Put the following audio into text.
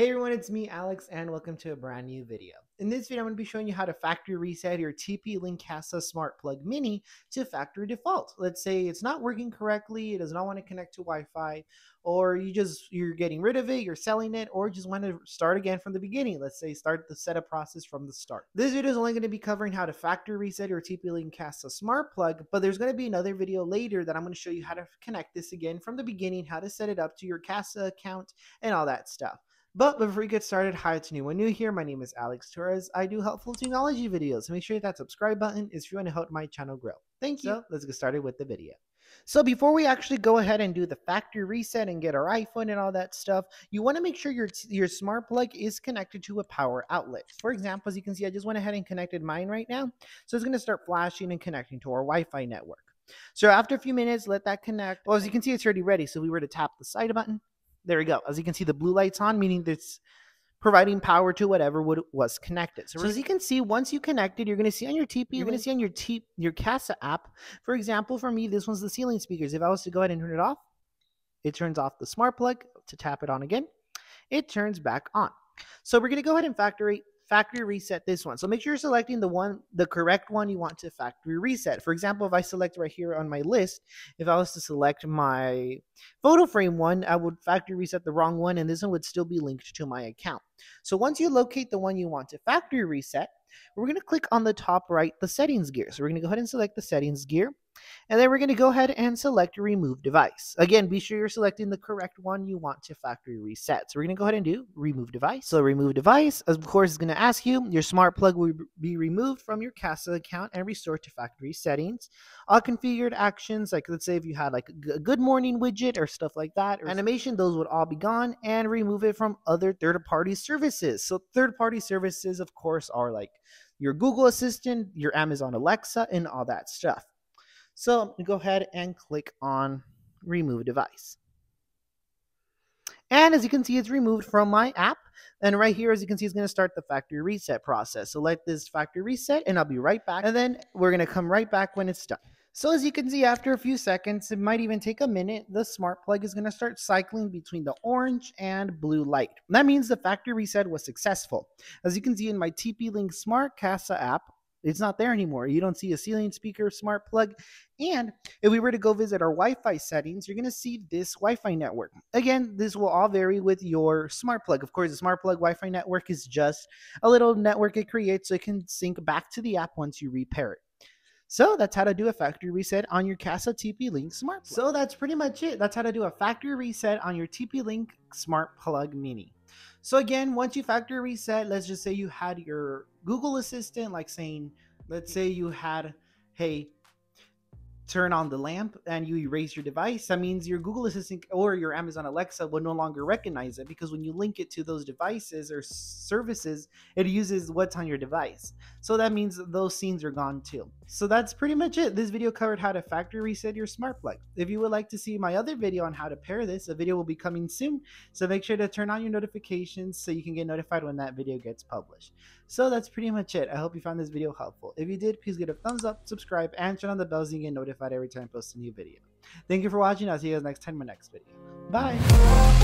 Hey everyone, it's me, Alex, and welcome to a brand new video. In this video, I'm going to be showing you how to factory reset your TP-Link Kasa Smart Plug Mini to factory default. Let's say it's not working correctly, it does not want to connect to Wi-Fi, or you just, you're getting rid of it, you're selling it, or just want to start again from the beginning. Let's say start the setup process from the start. This video is only going to be covering how to factory reset your TP-Link Kasa Smart Plug, but there's going to be another video later that I'm going to show you how to connect this again from the beginning, how to set it up to your Kasa account, and all that stuff. But before we get started, hi to anyone new here. My name is Alex Torres. I do helpful technology videos. So make sure that subscribe button is if you want to help my channel grow. Thank you. So let's get started with the video. So before we actually go ahead and do the factory reset and get our iPhone and all that stuff, you want to make sure your your smart plug is connected to a power outlet. For example, as you can see, I just went ahead and connected mine right now. So it's going to start flashing and connecting to our Wi-Fi network. So after a few minutes, let that connect. Well, as you can see, it's already ready. So we were to tap the side button there we go. As you can see, the blue light's on, meaning it's providing power to whatever would, was connected. So, so as you can see, once you connected, you're going to see on your TP, you're going to mm-hmm. see on your T, your Kasa app. For example, for me, this one's the ceiling speakers. If I was to go ahead and turn it off, it turns off the smart plug. To tap it on again, it turns back on. So we're going to go ahead and factory factory reset this one. So make sure you're selecting the one, the correct one you want to factory reset. For example, if I select right here on my list, if I was to select my photo frame one, I would factory reset the wrong one and this one would still be linked to my account. So once you locate the one you want to factory reset, we're going to click on the top right, the settings gear. So we're going to go ahead and select the settings gear. And then we're going to go ahead and select remove device. Again, be sure you're selecting the correct one you want to factory reset. So we're going to go ahead and do remove device. So remove device, of course, is going to ask you, your smart plug will be removed from your Kasa account and restored to factory settings. All configured actions, like let's say if you had like a good morning widget or stuff like that, or animation, those would all be gone and remove it from other third-party services. So third-party services, of course, are like your Google Assistant, your Amazon Alexa, and all that stuff. So I'm going to go ahead and click on remove device. And as you can see, it's removed from my app. And right here, as you can see, it's going to start the factory reset process. So let this factory reset and I'll be right back. And then we're going to come right back when it's done. So as you can see, after a few seconds, it might even take a minute, the smart plug is going to start cycling between the orange and blue light. That means the factory reset was successful. As you can see in my TP-Link Smart Kasa app, it's not there anymore. You don't see a ceiling speaker smart plug. And if we were to go visit our Wi Fi settings, you're going to see this Wi Fi network. Again, this will all vary with your smart plug. Of course, the smart plug Wi Fi network is just a little network it creates so it can sync back to the app once you repair it. So that's how to do a factory reset on your Kasa TP-Link Smart Plug. So that's pretty much it. That's how to do a factory reset on your TP-Link Smart Plug Mini. So again, once you factory reset, let's just say you had your Google Assistant, like saying, let's say you had, hey, turn on the lamp and you erase your device, that means your Google Assistant or your Amazon Alexa will no longer recognize it because when you link it to those devices or services, it uses what's on your device. So that means those scenes are gone too. So that's pretty much it. This video covered how to factory reset your smart plug. If you would like to see my other video on how to pair this, a video will be coming soon. So make sure to turn on your notifications so you can get notified when that video gets published. So that's pretty much it. I hope you found this video helpful. If you did, please give it a thumbs up, subscribe, and turn on the bell so you get notified notified every time I post a new video. Thank you for watching. I'll see you guys next time in my next video. Bye.